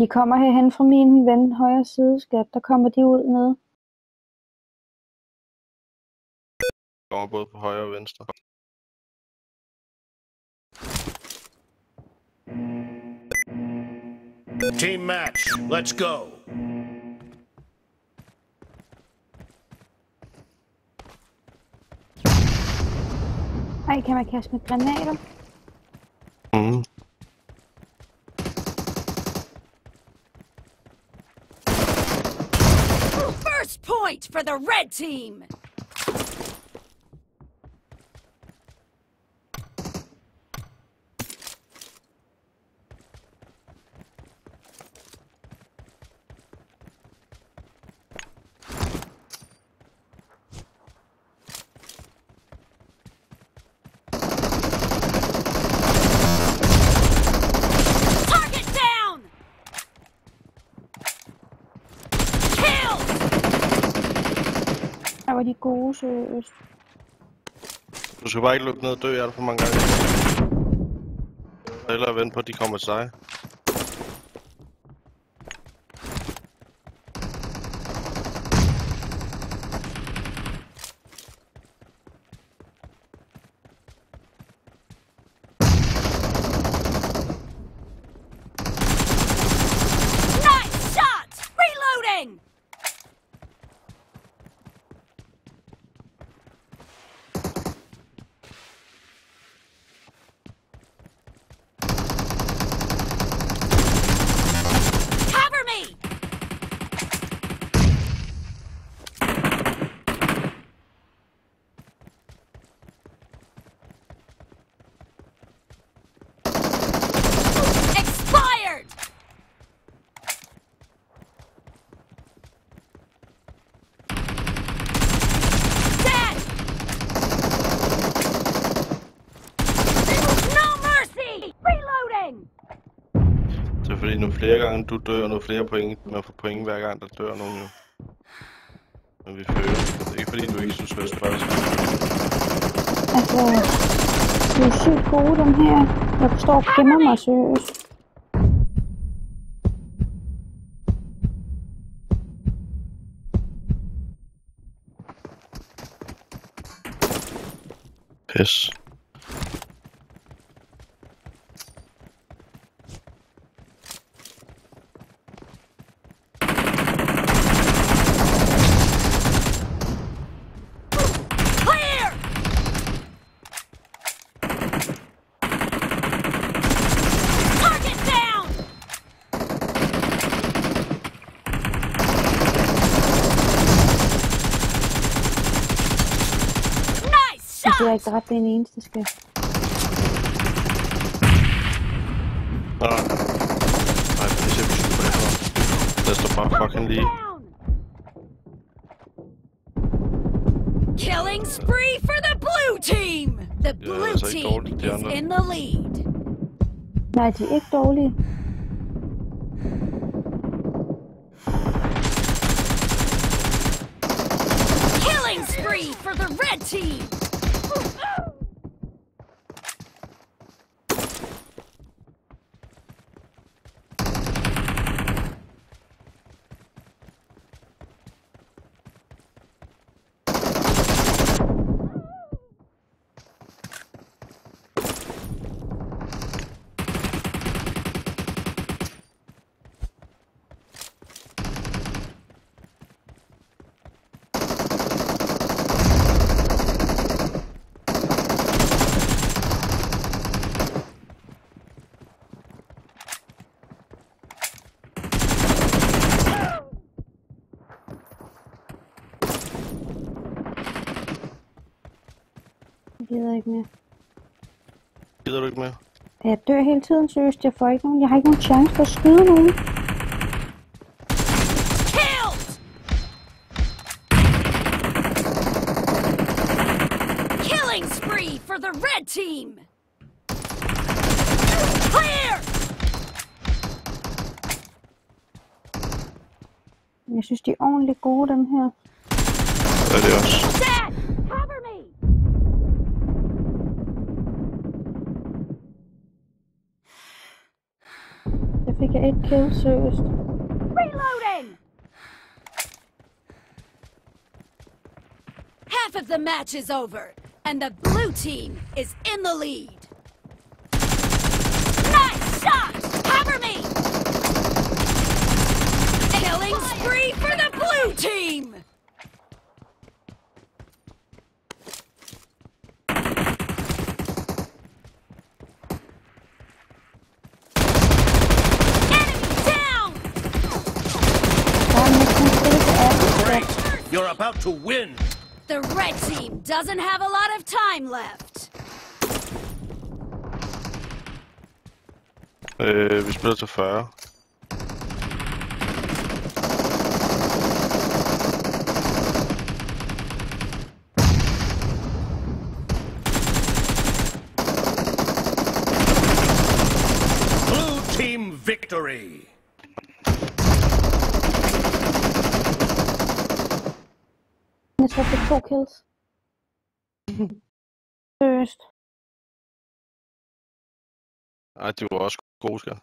De kommer herhen fra min ven højre side, skat. Der kommer de ud nede. Kommer både på højre og venstre. Team match, let's go. Ej, kan man kaste med granater? For the red team! Var de gode, seriøst. Du skal bare ikke løbe ned og dø alt for mange gange. Eller vente på, at de kommer til dig. Fordi, nu flere gange du dør, nu flere point. Man får point hver gang, der dør nogen jo. Men vi fører. Det er ikke fordi, du ikke synes, det er spørgsmål. Altså, de er sygt gode, dem her. Jeg forstår og gemmer mig seriøst. Pis. Ah. Fucking. Killing spree for the blue team! The blue team is in the lead. Nej, de er ikke dårlige. Killing spree for the red team! Gider ikke mere. Gider du ikke mere? Jeg dør hele tiden, seriøst. Jeg får ikke nogen. Jeg har ikke nogen chance for at skyde nogen. Killed! Killing spree for the red team! Clear! Jeg synes, de er ordentligt gode, dem her. Det er det også. Jeg fik ikke et kill. Reloading! Half of the match is over, and the blue team is in the lead. Nice shot! Cover me! Killing spree for the blue team! Enemy down! Der er næsten ikke af Great! You're about to win! The red team doesn't have a lot of time left. Øh, vi spiller til 40. Blue team victory! Jeg tror, det er to kills. Seriøst. Ej, de var også gode, skal.